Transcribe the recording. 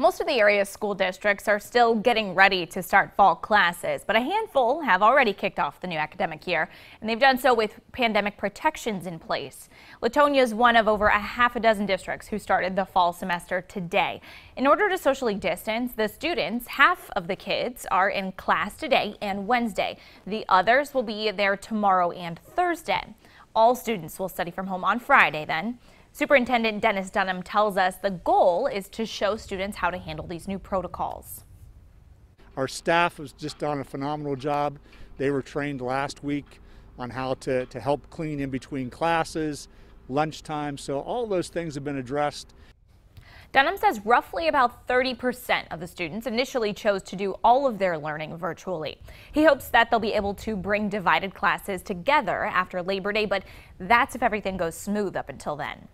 Most of the area's school districts are still getting ready to start fall classes, but a handful have already kicked off the new academic year, and they've done so with pandemic protections in place. Leetonia is one of over a half a dozen districts who started the fall semester today. In order to socially distance the students, half of the kids are in class today and Wednesday. The others will be there tomorrow and Thursday. All students will study from home on Friday then. Superintendent Dennis Dunham tells us the goal is to show students how to handle these new protocols. Our staff has just done a phenomenal job. They were trained last week on how to, to help clean in between classes, lunchtime. So all those things have been addressed. Dunham says roughly about 30% of the students initially chose to do all of their learning virtually. He hopes that they'll be able to bring divided classes together after Labor Day, but that's if everything goes smooth up until then.